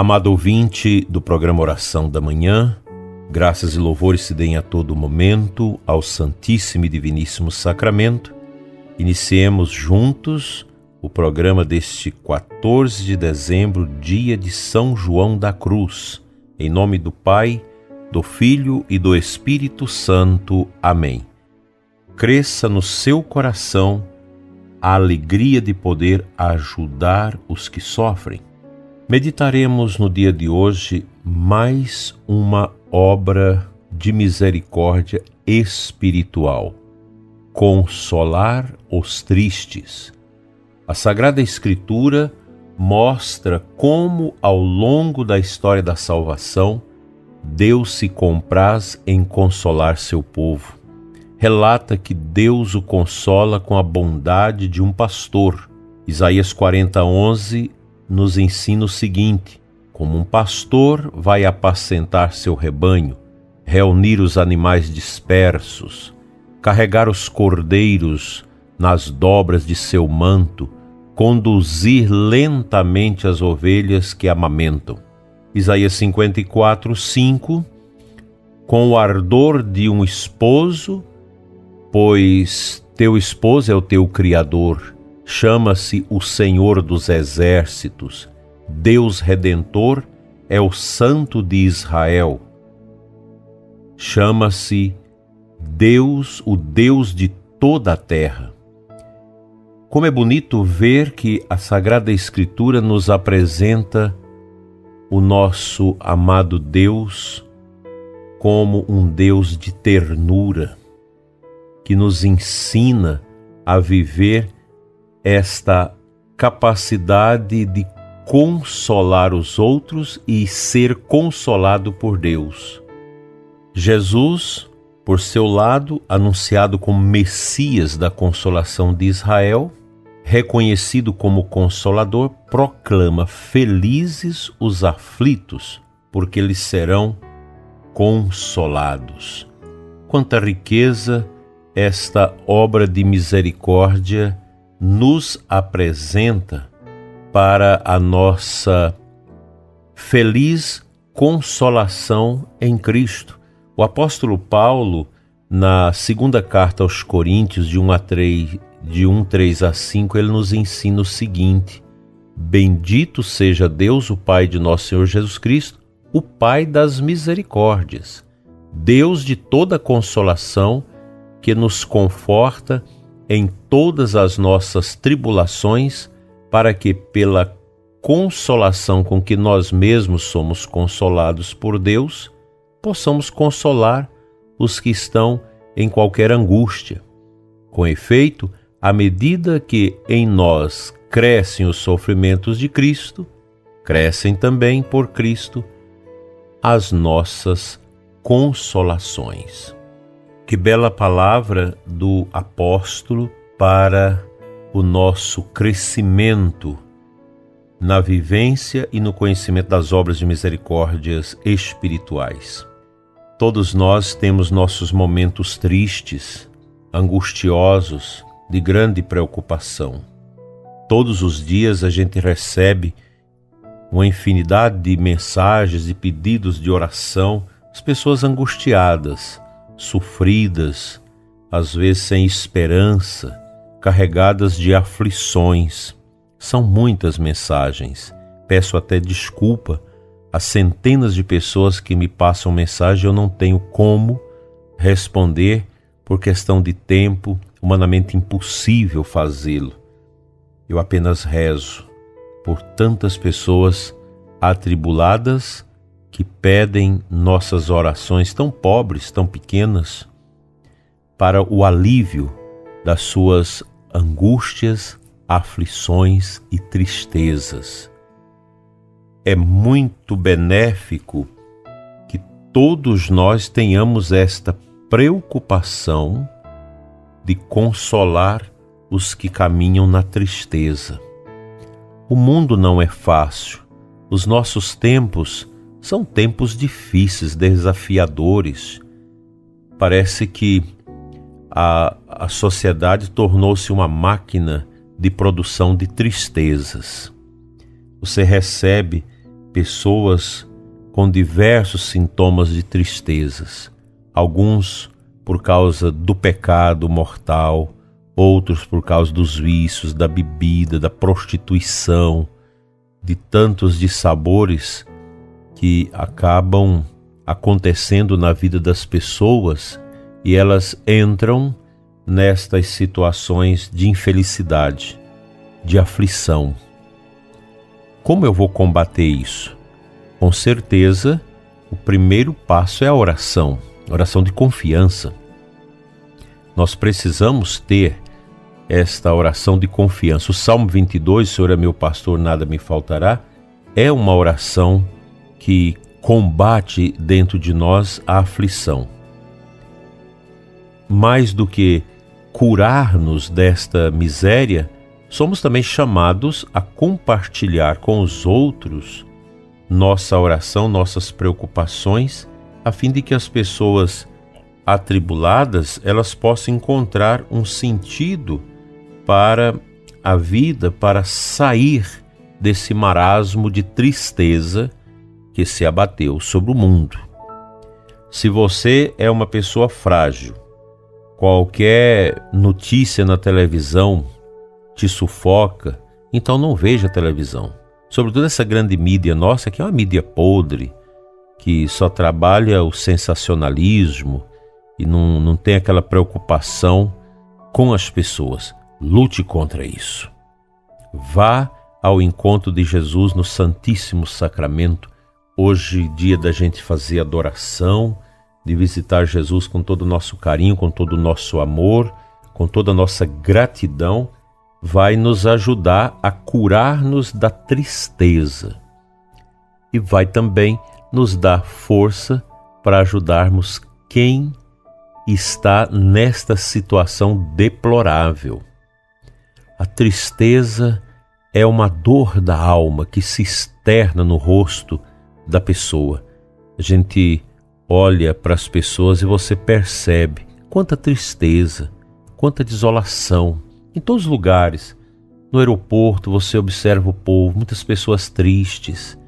Amado ouvinte do programa Oração da Manhã, graças e louvores se deem a todo momento ao Santíssimo e Diviníssimo Sacramento. Iniciemos juntos o programa deste 14 de dezembro, dia de São João da Cruz. Em nome do Pai, do Filho e do Espírito Santo. Amém. Cresça no seu coração a alegria de poder ajudar os que sofrem Meditaremos no dia de hoje mais uma obra de misericórdia espiritual. Consolar os tristes. A Sagrada Escritura mostra como, ao longo da história da salvação, Deus se compraz em consolar seu povo. Relata que Deus o consola com a bondade de um pastor. Isaías 40, 11 nos ensina o seguinte: como um pastor vai apacentar seu rebanho, reunir os animais dispersos, carregar os cordeiros nas dobras de seu manto, conduzir lentamente as ovelhas que amamentam. Isaías 54, 5 Com o ardor de um esposo, pois teu esposo é o teu Criador chama-se o Senhor dos Exércitos, Deus Redentor é o Santo de Israel. Chama-se Deus, o Deus de toda a terra. Como é bonito ver que a Sagrada Escritura nos apresenta o nosso amado Deus como um Deus de ternura, que nos ensina a viver esta capacidade de consolar os outros e ser consolado por Deus. Jesus, por seu lado, anunciado como Messias da consolação de Israel, reconhecido como consolador, proclama: Felizes os aflitos, porque eles serão consolados. Quanta riqueza esta obra de misericórdia nos apresenta para a nossa feliz consolação em Cristo. O apóstolo Paulo, na segunda carta aos Coríntios, de 1 a 3, de 1, 3 a 5, ele nos ensina o seguinte: Bendito seja Deus, o Pai de nosso Senhor Jesus Cristo, o Pai das misericórdias, Deus de toda consolação, que nos conforta em todas as nossas tribulações, para que, pela consolação com que nós mesmos somos consolados por Deus, possamos consolar os que estão em qualquer angústia. Com efeito, à medida que em nós crescem os sofrimentos de Cristo, crescem também por Cristo as nossas consolações. Que bela palavra do apóstolo para o nosso crescimento na vivência e no conhecimento das obras de misericórdias espirituais. Todos nós temos nossos momentos tristes, angustiosos, de grande preocupação. Todos os dias a gente recebe uma infinidade de mensagens e pedidos de oração, as pessoas angustiadas, sofridas, às vezes sem esperança, carregadas de aflições. São muitas mensagens. Peço até desculpa às centenas de pessoas que me passam mensagem, eu não tenho como responder por questão de tempo, humanamente impossível fazê-lo. Eu apenas rezo por tantas pessoas atribuladas que pedem nossas orações tão pobres, tão pequenas, para o alívio das suas angústias, aflições e tristezas. É muito benéfico que todos nós tenhamos esta preocupação de consolar os que caminham na tristeza. O mundo não é fácil, os nossos tempos são tempos difíceis, desafiadores. Parece que a, a sociedade tornou-se uma máquina de produção de tristezas. Você recebe pessoas com diversos sintomas de tristezas, alguns por causa do pecado mortal, outros por causa dos vícios, da bebida, da prostituição, de tantos dissabores que acabam acontecendo na vida das pessoas e elas entram nestas situações de infelicidade, de aflição. Como eu vou combater isso? Com certeza, o primeiro passo é a oração, oração de confiança. Nós precisamos ter esta oração de confiança. O Salmo 22, Senhor é meu pastor, nada me faltará, é uma oração que combate dentro de nós a aflição. Mais do que curar-nos desta miséria, somos também chamados a compartilhar com os outros nossa oração, nossas preocupações, a fim de que as pessoas atribuladas elas possam encontrar um sentido para a vida, para sair desse marasmo de tristeza que se abateu sobre o mundo. Se você é uma pessoa frágil, qualquer notícia na televisão te sufoca, então não veja televisão. Sobretudo essa grande mídia nossa, que é uma mídia podre, que só trabalha o sensacionalismo e não, não tem aquela preocupação com as pessoas. Lute contra isso. Vá ao encontro de Jesus no Santíssimo Sacramento. Hoje, dia da gente fazer adoração, de visitar Jesus com todo o nosso carinho, com todo o nosso amor, com toda a nossa gratidão vai nos ajudar a curar-nos da tristeza e vai também nos dar força para ajudarmos quem está nesta situação deplorável. A tristeza é uma dor da alma que se externa no rosto da pessoa. A gente olha para as pessoas e você percebe quanta tristeza, quanta desolação em todos os lugares. No aeroporto você observa o povo, muitas pessoas tristes.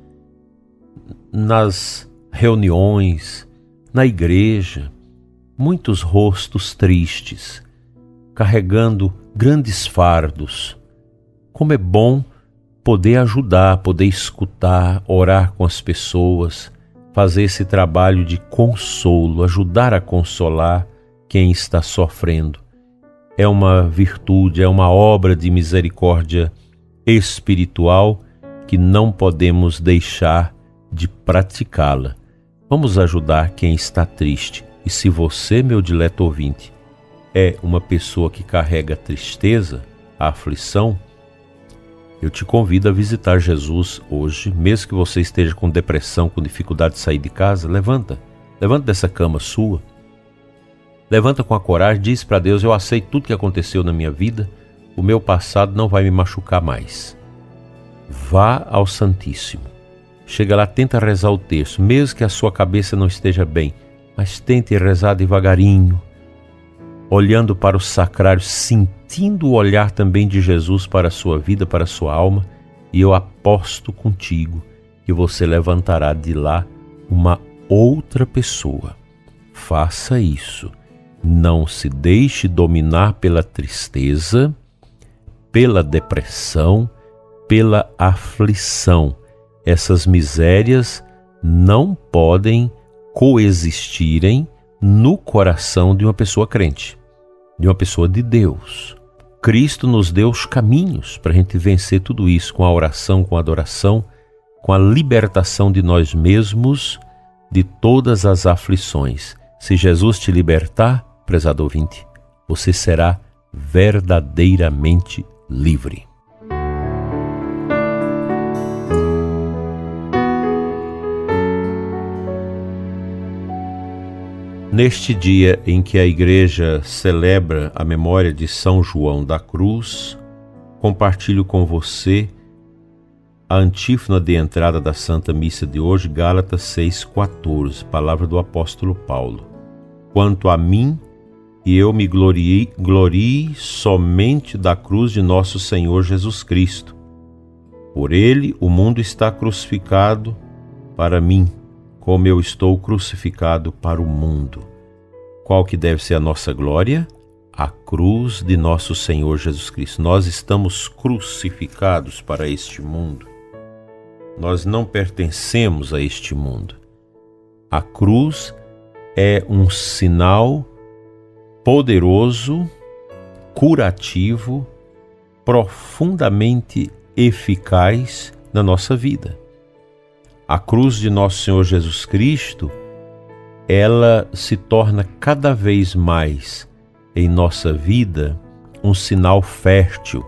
Nas reuniões, na igreja, muitos rostos tristes, carregando grandes fardos. Como é bom poder ajudar, poder escutar, orar com as pessoas, fazer esse trabalho de consolo, ajudar a consolar quem está sofrendo é uma virtude, é uma obra de misericórdia espiritual que não podemos deixar de praticá-la. Vamos ajudar quem está triste. E se você, meu dileto ouvinte, é uma pessoa que carrega tristeza, aflição, eu te convido a visitar Jesus hoje, mesmo que você esteja com depressão, com dificuldade de sair de casa, levanta, levanta dessa cama sua Levanta com a coragem, diz para Deus: Eu aceito tudo que aconteceu na minha vida, o meu passado não vai me machucar mais. Vá ao Santíssimo. Chega lá, tenta rezar o texto, mesmo que a sua cabeça não esteja bem, mas tente rezar devagarinho, olhando para o sacrário, sentindo o olhar também de Jesus para a sua vida, para a sua alma, e eu aposto contigo que você levantará de lá uma outra pessoa. Faça isso não se deixe dominar pela tristeza, pela depressão, pela aflição. Essas misérias não podem coexistirem no coração de uma pessoa crente, de uma pessoa de Deus. Cristo nos deu os caminhos para a gente vencer tudo isso com a oração, com a adoração, com a libertação de nós mesmos de todas as aflições. Se Jesus te libertar, prezado ouvinte, você será verdadeiramente livre. Neste dia em que a Igreja celebra a memória de São João da Cruz, compartilho com você a antífona de entrada da Santa Missa de hoje, Gálatas 6,14, palavra do apóstolo Paulo. Quanto a mim, e eu me glorie somente da cruz de nosso Senhor Jesus Cristo, Por ele o mundo está crucificado para mim, como eu estou crucificado para o mundo. Qual que deve ser a nossa glória? A cruz de nosso Senhor Jesus Cristo. Nós estamos crucificados para este mundo. Nós não pertencemos a este mundo. A cruz é um sinal poderoso, curativo, profundamente eficaz na nossa vida. A cruz de nosso Senhor Jesus Cristo, ela se torna cada vez mais em nossa vida um sinal fértil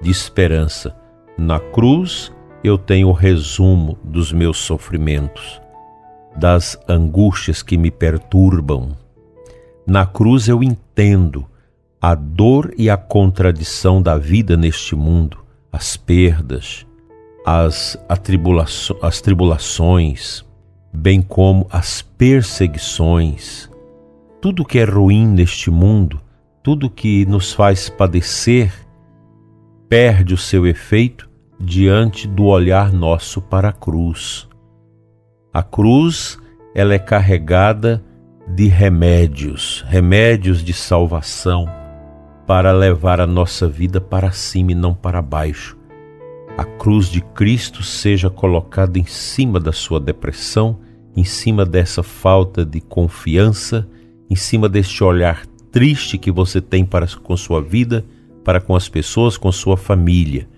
de esperança. Na cruz eu tenho o resumo dos meus sofrimentos, das angústias que me perturbam. Na cruz eu entendo a dor e a contradição da vida neste mundo, as perdas, as, as tribulações, bem como as perseguições, tudo que é ruim neste mundo, tudo que nos faz padecer, perde o seu efeito diante do olhar nosso para a cruz. A cruz, ela é carregada de remédios, remédios de salvação, para levar a nossa vida para cima e não para baixo. A cruz de Cristo seja colocada em cima da sua depressão, em cima dessa falta de confiança, em cima deste olhar triste que você tem para com sua vida, para com as pessoas, com sua família.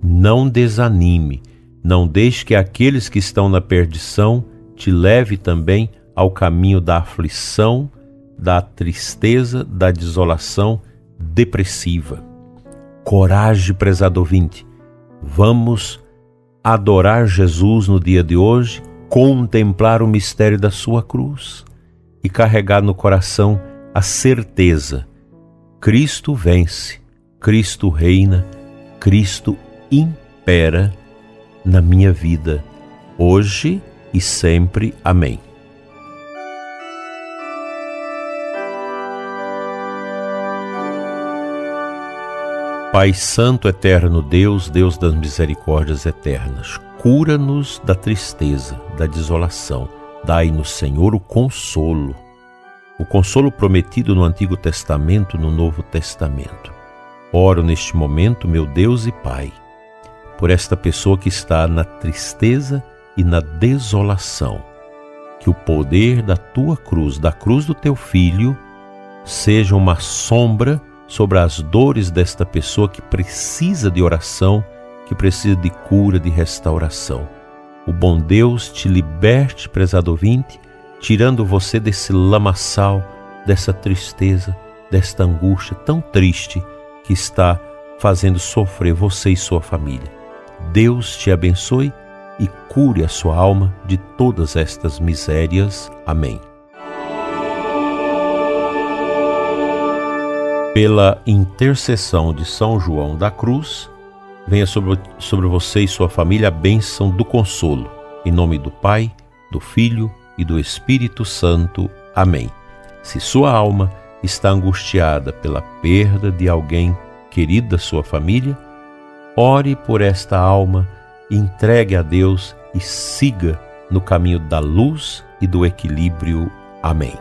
Não desanime, não deixe que aqueles que estão na perdição te leve também ao caminho da aflição, da tristeza, da desolação depressiva. Coragem, prezado ouvinte. Vamos adorar Jesus no dia de hoje, contemplar o mistério da sua cruz e carregar no coração a certeza: Cristo vence, Cristo reina, Cristo impera na minha vida, hoje e sempre. Amém. Pai Santo, Eterno Deus, Deus das misericórdias eternas, cura-nos da tristeza, da desolação. Dai-nos, Senhor, o consolo, o consolo prometido no Antigo Testamento, no Novo Testamento. Oro neste momento, meu Deus e Pai, por esta pessoa que está na tristeza e na desolação. Que o poder da tua cruz, da cruz do teu filho, seja uma sombra sobre as dores desta pessoa que precisa de oração, que precisa de cura, de restauração. O bom Deus te liberte, prezado ouvinte, tirando você desse lamaçal, dessa tristeza, desta angústia tão triste que está fazendo sofrer você e sua família. Deus te abençoe e cure a sua alma de todas estas misérias. Amém. Pela intercessão de São João da Cruz, venha sobre, sobre você e sua família a bênção do consolo. Em nome do Pai, do Filho e do Espírito Santo. Amém. Se sua alma está angustiada pela perda de alguém querido da sua família, ore por esta alma, entregue a Deus e siga no caminho da luz e do equilíbrio. Amém.